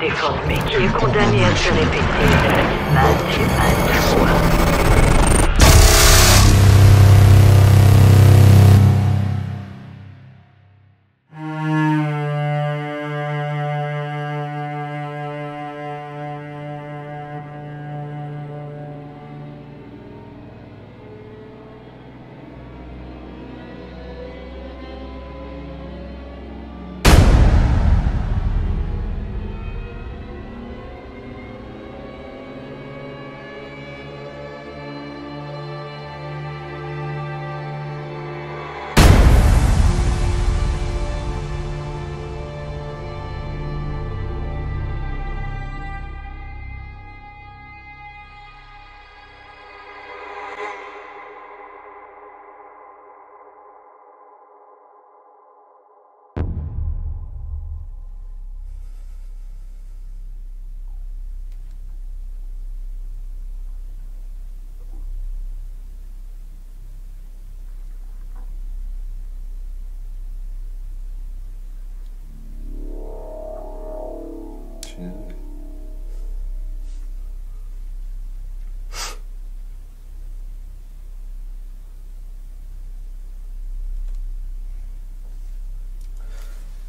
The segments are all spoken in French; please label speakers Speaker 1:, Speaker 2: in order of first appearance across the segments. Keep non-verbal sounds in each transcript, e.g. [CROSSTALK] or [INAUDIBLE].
Speaker 1: déformé qui est condamné à se répéter.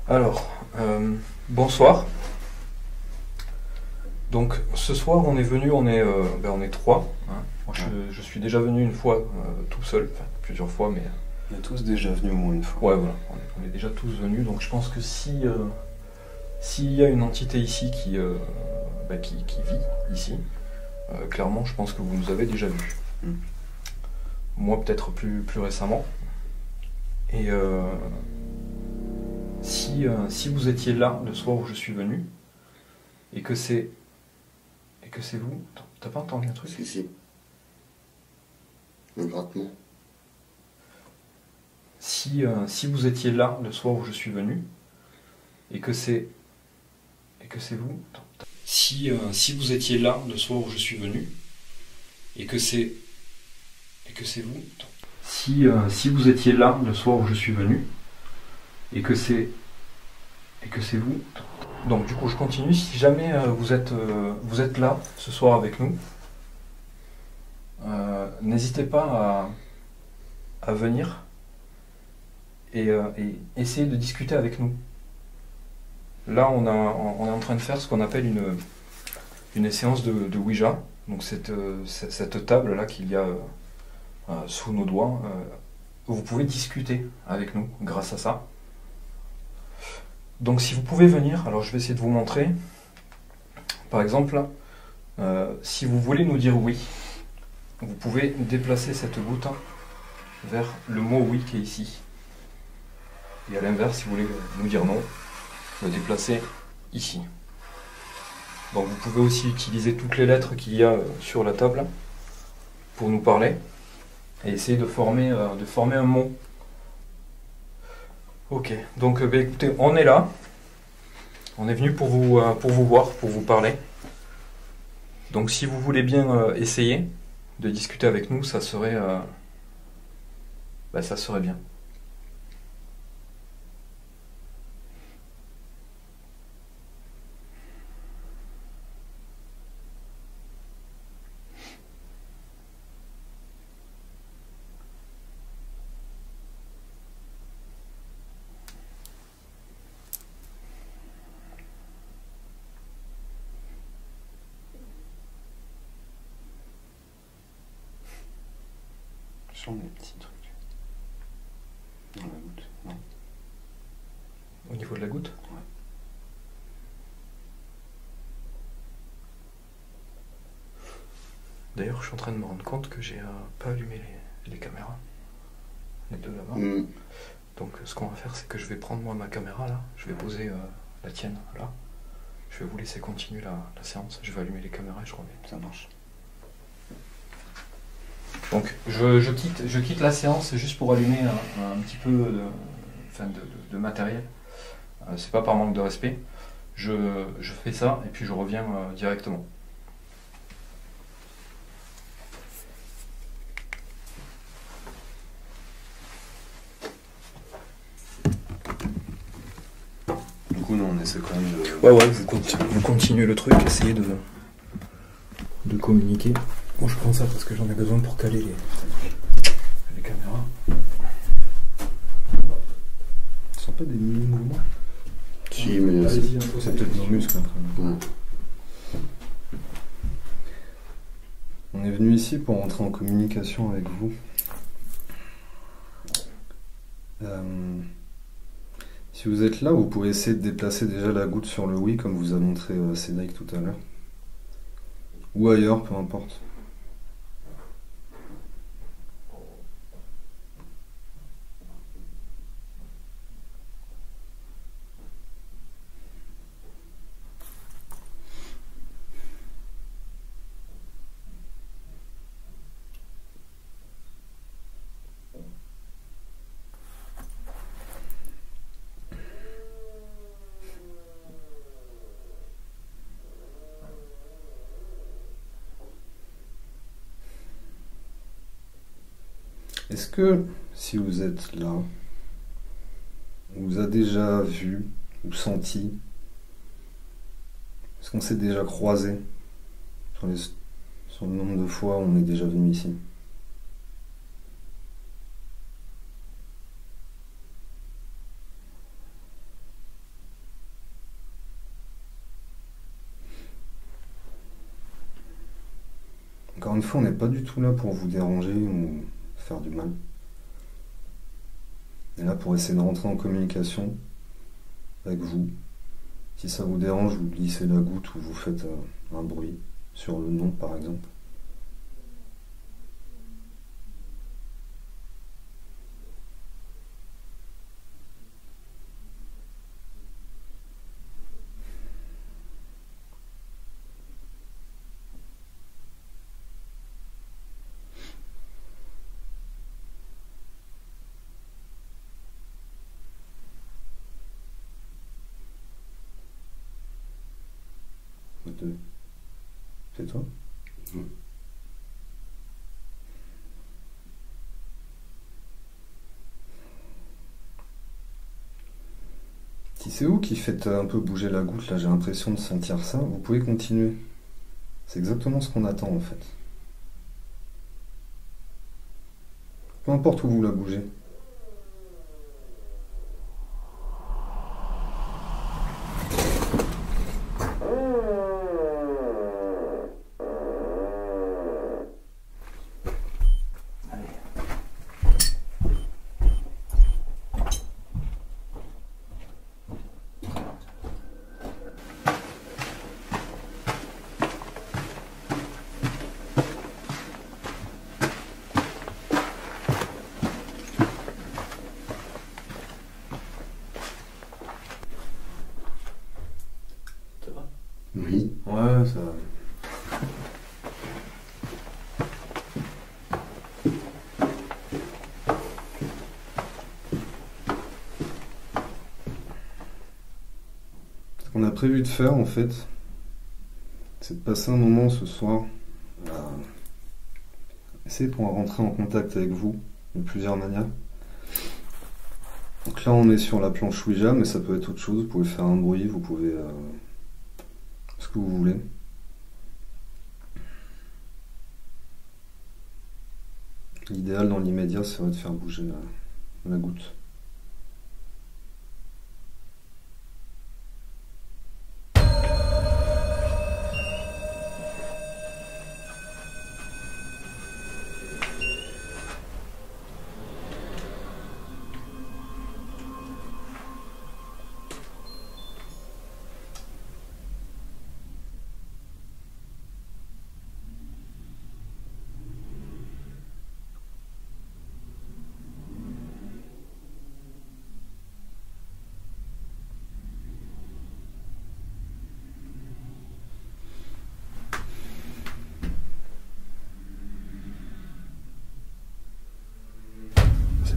Speaker 1: Alors, euh, bonsoir. Donc ce soir on est venu, on est, euh, ben, on est trois. hein. Moi, je, je suis déjà venu une fois euh, tout seul, enfin plusieurs fois, mais
Speaker 2: On est tous déjà venus au moins une fois.
Speaker 1: ouais voilà, on est, on est déjà tous venus. Donc je pense que si euh, s'il y a une entité ici qui, euh, ben, qui, qui vit ici, euh, clairement je pense que vous nous avez déjà vus.
Speaker 2: Mm.
Speaker 1: Moi peut-être plus, plus récemment. Et euh, si, euh, si vous étiez là le soir où je suis venu, et que c'est et que c'est vous, t'as pas entendu un truc
Speaker 3: Si, si. Un grattement.
Speaker 1: si, euh, si vous étiez là le soir où je suis venu, et que c'est et que c'est vous, si, euh, si vous étiez là le soir où je suis venu, et que c'est et que c'est vous, si, si vous étiez là le soir où je suis venu, et que c'est que c'est vous, donc du coup je continue. Si jamais euh, vous êtes euh, vous êtes là ce soir avec nous, euh, n'hésitez pas à, venir et, essayer de discuter avec nous. Là, on, a, on est en train de faire ce qu'on appelle une, une séance de, Ouija. Donc cette, cette, table-là qu'il y a sous nos doigts, vous pouvez discuter avec nous grâce à ça. Donc si vous pouvez venir, alors je vais essayer de vous montrer. Par exemple, euh, si vous voulez nous dire oui, vous pouvez déplacer cette goutte vers le mot oui qui est ici. Et à l'inverse, si vous voulez nous dire non, le déplacer ici. Donc vous pouvez aussi utiliser toutes les lettres qu'il y a euh, sur la table pour nous parler et essayer de former, euh, de former un mot. Ok, donc euh, ben, écoutez, on est là. On est venu pour vous, euh, pour vous voir, pour vous parler. Donc si vous voulez bien euh, essayer de discuter avec nous, ça serait, ben, ça serait bien.
Speaker 2: Des petits trucs. Dans la goutte. Non.
Speaker 1: Au niveau de la goutte
Speaker 2: Ouais.
Speaker 1: D'ailleurs, je suis en train de me rendre compte que j'ai euh, pas allumé les, les caméras. Les deux là-bas.
Speaker 3: Hmm.
Speaker 1: Donc, ce qu'on va faire, c'est que je vais prendre moi ma caméra là. Je vais poser euh, la tienne là. Je vais vous laisser continuer la, la séance. Je vais allumer les caméras et je reviens.
Speaker 2: Ça marche.
Speaker 1: Donc, je, je quitte, je quitte la séance juste pour allumer un, un petit peu de, enfin, de, de- de matériel. Euh, c'est pas par manque de respect. Je, je fais ça et puis je reviens euh, directement.
Speaker 2: Du coup, nous, on essaie quand même de.
Speaker 1: Ouais, ouais, vous, continu- vous continuez le truc, essayez de, de communiquer. Moi, je prends ça parce que j'en ai besoin pour caler les, les caméras.
Speaker 2: Tu sens pas des mini-mouvements
Speaker 3: Si, mais c'est-
Speaker 2: peut-être nos muscles en train de.
Speaker 3: ouais.
Speaker 2: On est venu ici pour entrer en communication avec vous. Euh, si vous êtes là, vous pouvez essayer de déplacer déjà la goutte sur le oui, comme vous a montré euh, Cédric tout à l'heure. Ou ailleurs, peu importe. Est-ce que si vous êtes là, on vous a déjà vu ou senti Est-ce qu'on s'est déjà croisé sur, le nombre de fois où on est déjà venu ici? Encore une fois, on n'est pas du tout là pour vous déranger. On du mal. Est là pour essayer de rentrer en communication avec vous. Si ça vous dérange, vous glissez la goutte ou vous faites euh, un bruit sur le nom, par exemple. C'est toi Si c'est vous qui faites un peu bouger la goutte, là j'ai l'impression de sentir ça, vous pouvez continuer. C'est exactement ce qu'on attend en fait. Peu importe où vous la bougez.
Speaker 3: Oui.
Speaker 2: Ouais, ça. Ce qu'on a prévu de faire en fait, c'est de passer un moment ce soir à essayer pour rentrer en contact avec vous de plusieurs manières. Donc là on est sur la planche Ouija, mais ça peut être autre chose. Vous pouvez faire un bruit, vous pouvez euh, ce que vous voulez. L'idéal dans l'immédiat serait de faire bouger la, la goutte.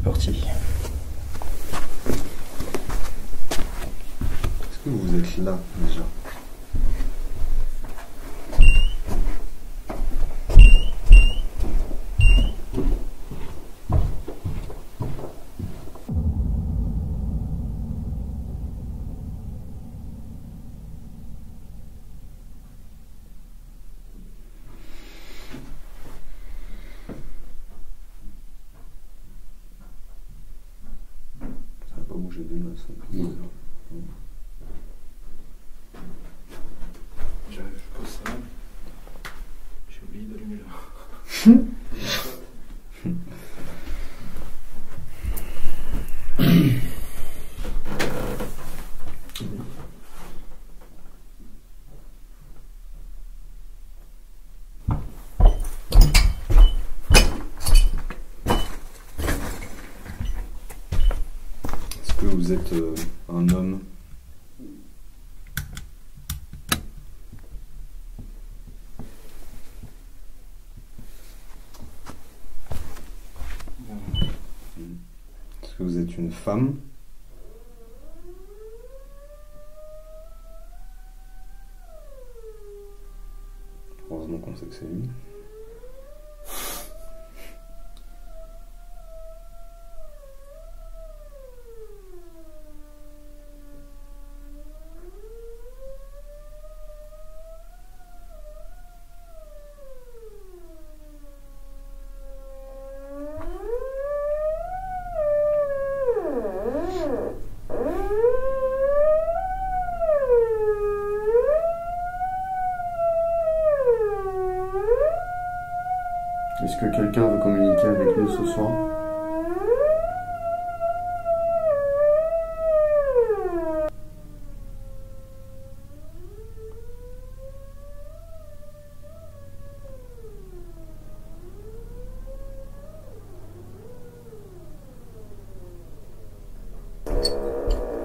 Speaker 1: C'est parti.
Speaker 2: Est-ce que vous êtes là déjà? Ça va pas bouger des masses. hein.
Speaker 3: Non.
Speaker 1: Je, je pose ça. J'ai oublié d'allumer là. [LAUGHS]
Speaker 2: Est-ce que vous êtes euh, un homme. Est-ce que vous êtes une femme?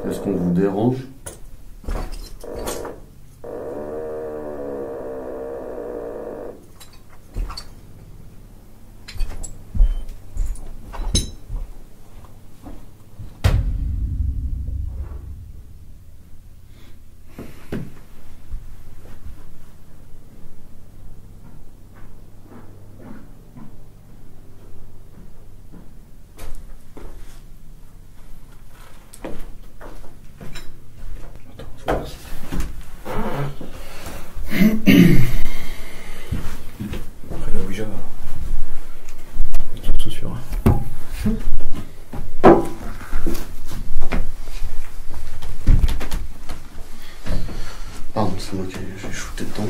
Speaker 3: Est-ce qu'on vous dérange
Speaker 1: Après la Ouija, tout sûr.
Speaker 3: Pardon, c'est moi qui j'ai shooté dedans.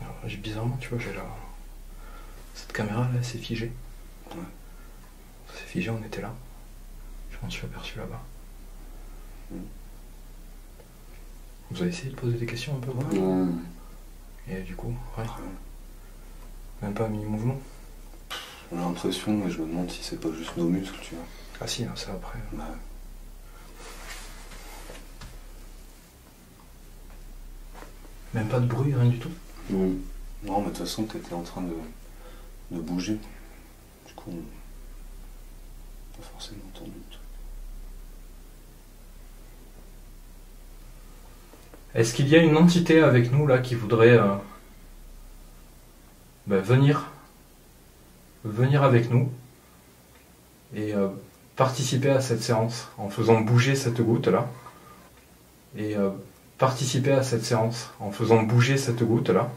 Speaker 1: Alors, j'ai- bizarrement, tu vois, j'ai la... Cette caméra là, c'est figé.
Speaker 3: Ouais.
Speaker 1: C'est figé, on était là. Je m'en suis aperçu là-bas.
Speaker 3: Mm.
Speaker 1: Vous avez essayé de poser des questions un peu
Speaker 3: Ouais.
Speaker 1: Et du coup, ouais. Même pas un mini-mouvement
Speaker 2: J'ai l'impression, mais je me demande si c'est pas juste nos muscles, tu vois.
Speaker 1: Ah si, hein, ça après.
Speaker 2: Bah,
Speaker 1: Même pas de bruit, rien du tout.
Speaker 3: Non.
Speaker 2: Non, mais de toute façon, t'étais en train de, de bouger. Du coup, on... pas forcément entendu.
Speaker 1: Est-ce qu'il y a une entité avec nous là qui voudrait euh, ben, venir, venir avec nous et euh, participer à cette séance en faisant bouger cette goutte là et euh, participer à cette séance en faisant bouger cette goutte là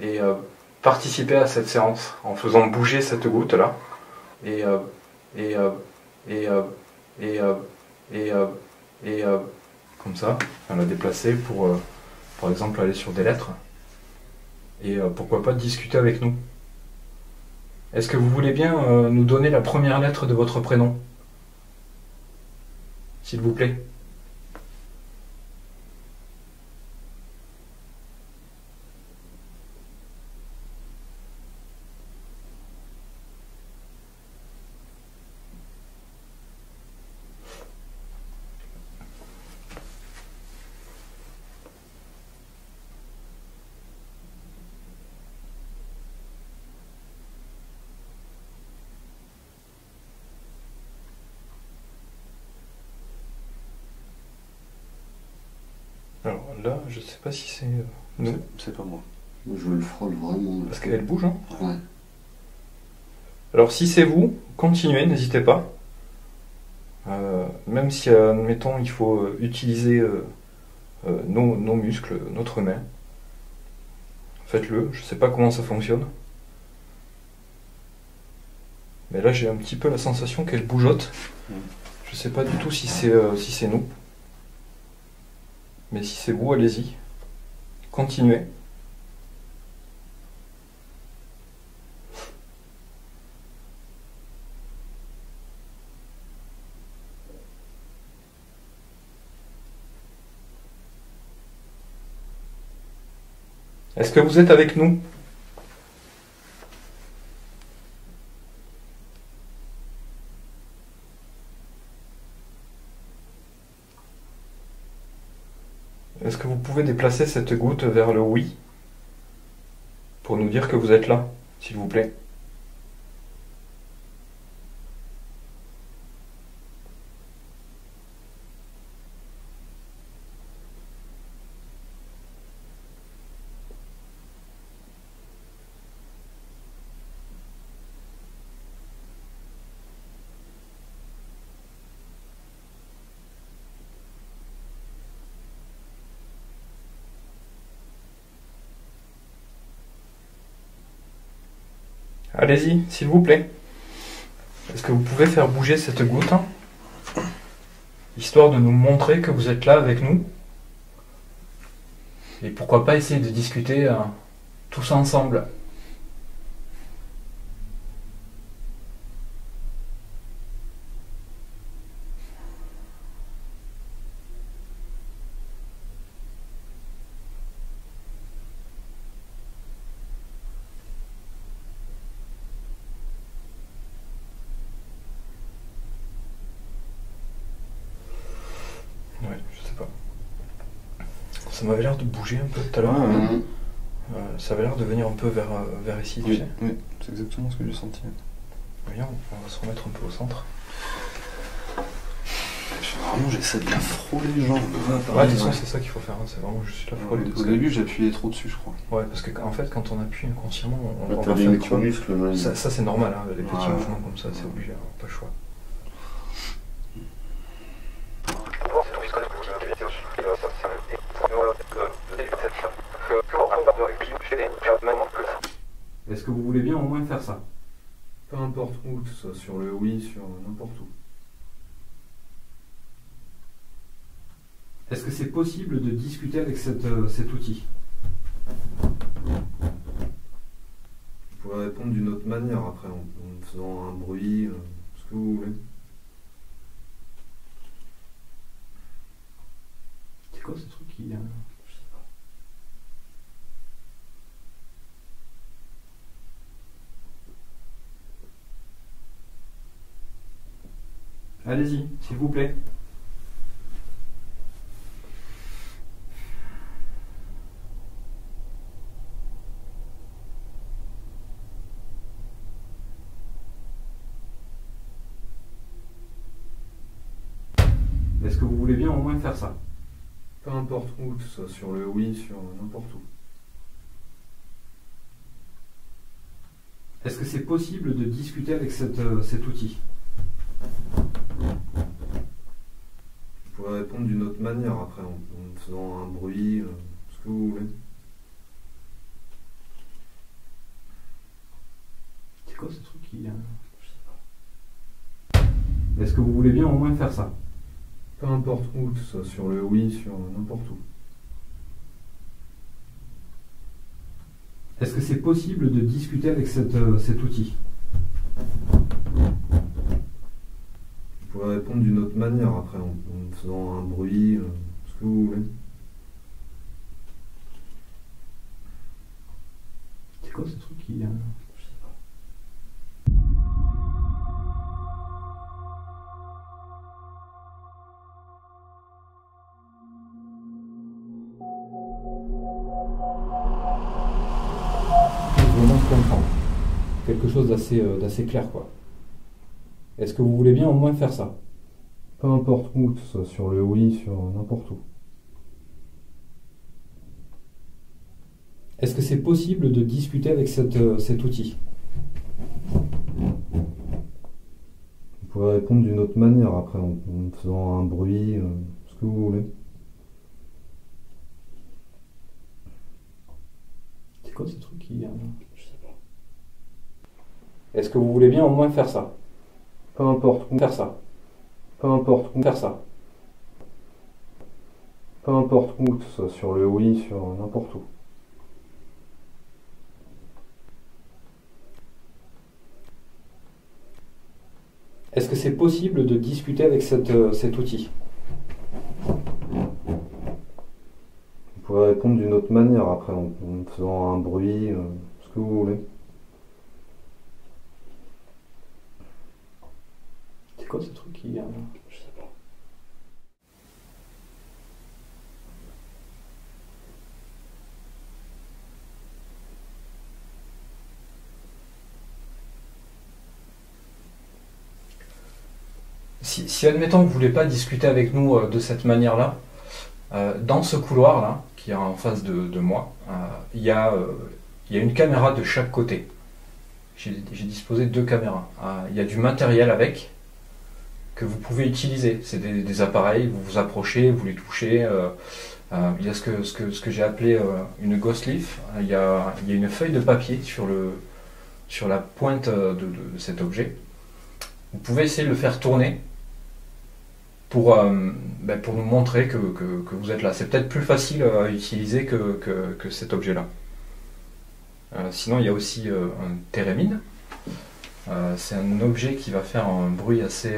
Speaker 1: et euh, participer à cette séance en faisant bouger cette goutte là et euh, et euh, et et et et comme ça, la déplacer pour, par exemple, aller sur des lettres. Et pourquoi pas discuter avec nous. Est-ce que vous voulez bien nous donner la première lettre de votre prénom S'il vous plaît? Alors là, je sais pas si c'est euh, nous.
Speaker 2: C'est- C'est pas moi.
Speaker 3: Je le frôle vraiment.
Speaker 1: Parce qu'elle bouge, hein
Speaker 3: Ouais.
Speaker 1: Alors si c'est vous, continuez, n'hésitez pas. Euh, même si, admettons, il faut euh, utiliser euh, euh, nos, nos muscles, notre main, faites-le. Je sais pas comment ça fonctionne. Mais là, j'ai un petit peu la sensation qu'elle bougeotte.
Speaker 2: Mm.
Speaker 1: Je sais pas du tout si c'est si c'est nous. Mais si c'est vous, allez-y. Continuez. Est-ce que vous êtes avec nous Est-ce que vous pouvez déplacer cette goutte vers le oui pour nous dire que vous êtes là, s'il vous plaît Allez-y, s'il vous plaît. Est-ce que vous pouvez faire bouger cette goutte hein, Histoire de nous montrer que vous êtes là avec nous. Et pourquoi pas essayer de discuter hein, tous ensemble un peu tout à l'heure.
Speaker 3: Mhm.
Speaker 1: Euh, ça avait l'air de venir un peu vers, euh, vers ici, tu sais.
Speaker 3: oui, c'est exactement ce que j'ai senti.
Speaker 1: Viens, on va se remettre un peu au centre.
Speaker 3: Vraiment, j'essaie de la frôler les jambes.
Speaker 1: Ouais, de toute façon, c'est ça qu'il faut faire. hein, C'est vraiment juste la
Speaker 3: Au,
Speaker 1: frôle.
Speaker 3: au début, j'appuyais trop dessus, je crois.
Speaker 1: Ouais, parce que en fait, quand on appuie inconsciemment, on, on va faire Ça, ça, c'est normal, hein, les petits
Speaker 3: Ouais.
Speaker 1: mouvements comme ça, c'est obligé, hein, pas le choix. Est-ce que vous voulez bien au moins faire ça
Speaker 2: Peu importe où, que ce soit sur le oui, sur n'importe où.
Speaker 1: Est-ce que c'est possible de discuter avec euh, cet outil?
Speaker 2: Vous pouvez répondre d'une autre manière après, en, en faisant un bruit, euh, ce que vous voulez.
Speaker 1: C'est quoi ce truc qui. euh, Allez-y, s'il vous plaît. Est-ce que vous voulez bien au moins faire ça?
Speaker 2: Peu importe où, que ce soit sur le oui, sur n'importe où.
Speaker 1: Est-ce que c'est possible de discuter avec cette, euh, cet outil
Speaker 2: Vous d'une autre manière après, en, en faisant un bruit, euh, ce que vous voulez.
Speaker 1: C'est quoi ce truc qui. euh, Est-ce que vous voulez bien au moins faire ça?
Speaker 2: Peu importe où, que ce soit sur le oui, sur n'importe où.
Speaker 1: Est-ce que c'est possible de discuter avec cette, euh, cet outil?
Speaker 2: Vous pouvez répondre d'une autre manière après, en, en faisant un bruit, euh, ce que vous voulez.
Speaker 1: C'est quoi ce truc qui. euh, Vraiment se comprendre. Quelque chose d'assez euh, d'assez clair, quoi. Est-ce que vous voulez bien au moins faire ça?
Speaker 2: Peu importe où, que ce soit sur le oui, sur n'importe où.
Speaker 1: Est-ce que c'est possible de discuter avec cette, euh, cet outil?
Speaker 2: Vous pouvez répondre d'une autre manière après, en, en faisant un bruit, euh, ce que vous voulez.
Speaker 1: C'est quoi ce truc qui. euh, Est-ce que vous voulez bien au moins faire ça?
Speaker 2: Peu importe où,
Speaker 1: Faire ça
Speaker 2: peu importe où,
Speaker 1: Faire ça
Speaker 2: peu importe où, que ce soit sur le oui, sur n'importe où.
Speaker 1: Est-ce que c'est possible de discuter avec euh, cet outil?
Speaker 2: Vous pouvez répondre d'une autre manière après, en, en faisant un bruit, euh, ce que vous voulez.
Speaker 1: C'est quoi ce truc qui. euh, Si, si, admettons que vous voulez pas discuter avec nous euh, de cette manière-là, euh, dans ce couloir-là, qui est en face de, moi, euh, il y, a, une caméra de chaque côté. J'ai disposé deux caméras. Il y a du matériel avec que vous pouvez utiliser. C'est des, appareils, vous vous approchez, vous les touchez. euh, euh, il y a ce que, ce que, ce que j'ai appelé euh, une ghost leaf. Il y, a, il une feuille de papier sur, le, sur la pointe de, cet objet. Vous pouvez essayer de le faire tourner pour, ben, pour nous montrer que, vous êtes là. C'est peut-être plus facile à utiliser que, cet objet-là. Sinon, il y a aussi un thérémine. C'est un objet qui va faire un bruit assez,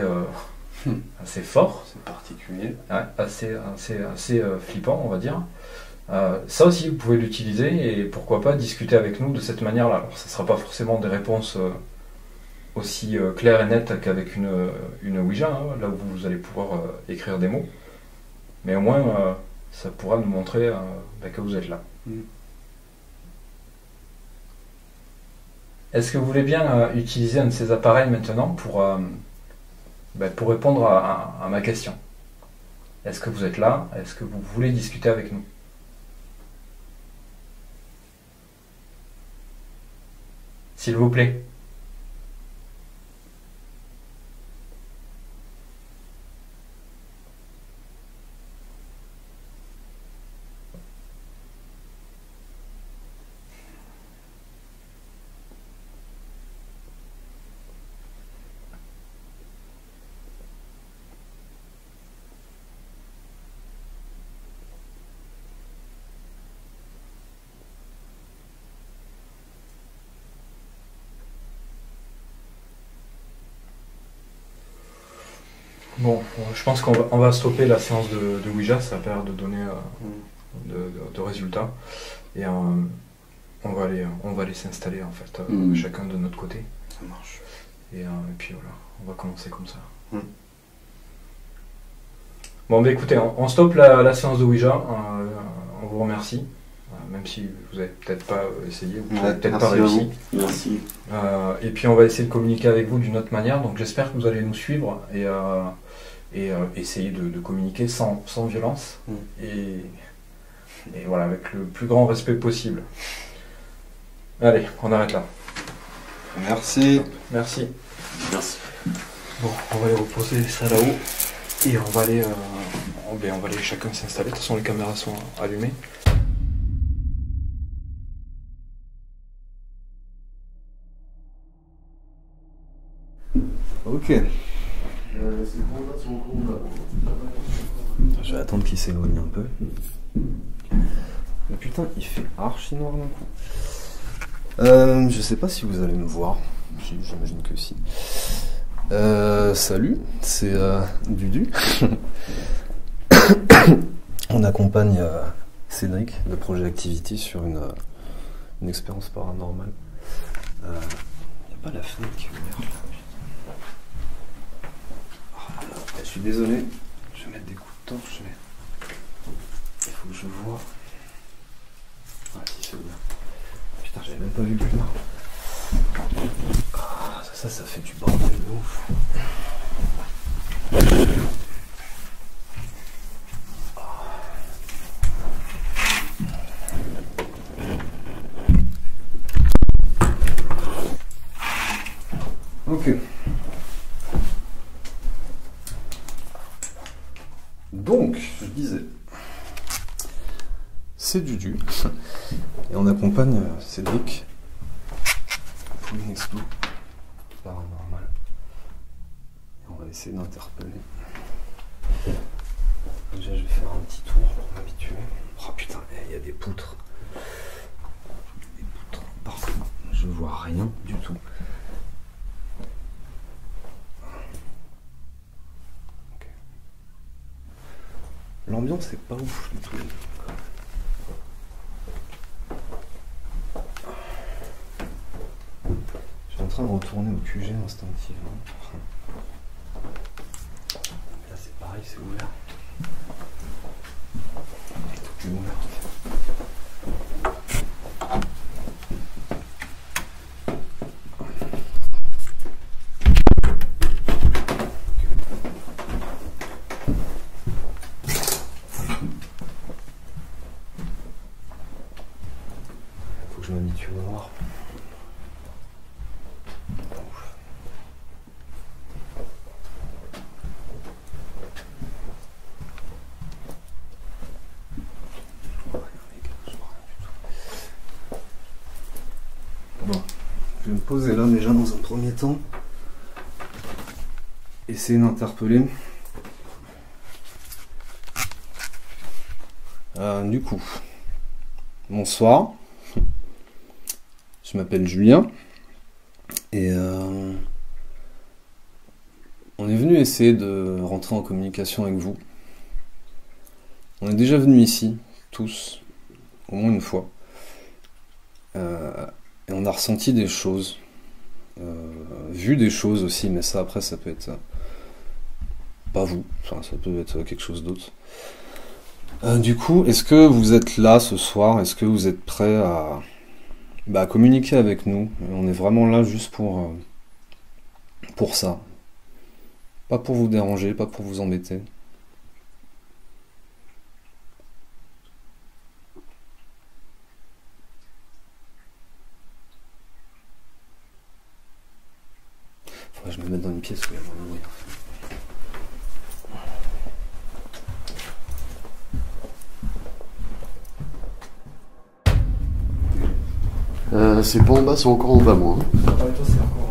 Speaker 3: Hmm.
Speaker 1: assez fort.
Speaker 3: C'est particulier.
Speaker 1: Ouais, assez, assez, assez euh, flippant, on va dire. Euh, ça aussi, vous pouvez l'utiliser et pourquoi pas discuter avec nous de cette manière-là. Alors, ça ne sera pas forcément des réponses euh, aussi claires et nettes qu'avec une, une Ouija, hein, là où vous allez pouvoir écrire des mots. Mais au moins, ça pourra nous montrer bah, que vous êtes là.
Speaker 3: Mm.
Speaker 1: Est-ce que vous voulez bien euh, utiliser un de ces appareils maintenant pour, euh, bah, pour répondre à ma question est-ce que vous êtes là? Est-ce que vous voulez discuter avec nous? S'il vous plaît. Bon, je pense qu'on va, on va stopper la séance de, de Ouija, ça va perdre de donner euh, de, de- de résultats. Et euh, on va aller, on va aller s'installer en fait, euh,
Speaker 3: Mm.
Speaker 1: chacun de notre côté.
Speaker 3: Ça marche.
Speaker 1: Et, euh, et puis voilà, on va commencer comme ça.
Speaker 3: Mm.
Speaker 1: Bon, bah écoutez, on, stoppe la, la séance de Ouija. euh, on vous remercie. euh, même si vous n'avez peut-être pas euh, essayé, vous n'avez
Speaker 3: Ouais,
Speaker 1: peut-être pas réussi.
Speaker 3: Merci.
Speaker 1: Euh, et puis on va essayer de communiquer avec vous d'une autre manière. Donc j'espère que vous allez nous suivre et, euh, et euh, essayer de, de communiquer sans, sans violence
Speaker 3: Mm.
Speaker 1: et, et voilà avec le plus grand respect possible. Allez, on arrête là.
Speaker 2: Merci.
Speaker 1: Merci.
Speaker 3: Merci.
Speaker 1: Bon, on va aller reposer ça là-haut et on va aller, euh, on, ben, on va aller chacun s'installer. De toute façon, les caméras sont allumées.
Speaker 2: Ok. Je vais attendre qu'il s'éloigne un peu. Mais putain, il fait archi noir d'un coup. Euh, je sais pas si vous allez me voir. J'imagine que si. Euh, salut, c'est euh, Dudu. [COUGHS] On accompagne Cédric de Projet Activity sur une, une expérience paranormale. Il n'y a pas la fenêtre qui est ouverte là. Ah là là, Je suis désolé, je vais mettre des coups de torche, mais il faut que je vois. Ouais, si c'est bien. Putain, j'avais même pas vu plus tard. Ah, ça, ça fait du bordel de ouf. Ok. Donc, je disais, c'est Dudu. Et on accompagne euh, Cédric pour une expo paranormale. On va essayer d'interpeller. Déjà, je vais faire un petit tour pour m'habituer. Oh putain, eh, il y a des poutres. Des poutres partout. Je vois rien du tout. L'ambiance est pas ouf du tout. Je suis en train de retourner au QG instinctivement. Là c'est pareil, c'est ouvert. Tout est ouvert Je vais me poser là déjà dans un premier temps. Essayer d'interpeller. Euh, du coup, bonsoir. Je m'appelle Julien. Et euh, on est venu essayer de rentrer en communication avec vous. On est déjà venu ici, tous, au moins une fois. Euh, on a ressenti des choses. euh, vu des choses aussi, mais ça après ça peut être euh, pas vous, ça peut être quelque chose d'autre. Euh, du coup, est-ce que vous êtes là ce soir? Est-ce que vous êtes prêts à, bah, communiquer avec nous? On est vraiment là juste pour, euh, pour ça. Pas pour vous déranger, pas pour vous embêter. Faudrait que je me mette dans une pièce où il y a moins de bruit.
Speaker 3: Euh, c'est pas en bas, c'est encore en bas, moi. hein.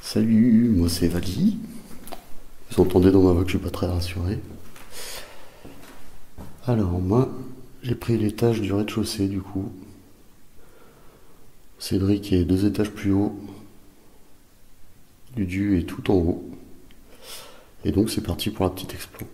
Speaker 3: Salut, moi c'est Vali. Vous entendez dans ma voix que je suis pas très rassuré. Alors moi, j'ai pris l'étage du rez-de-chaussée du coup. Cédric est deux étages plus haut. Ludu est tout en haut. Et donc c'est parti pour la petite explo.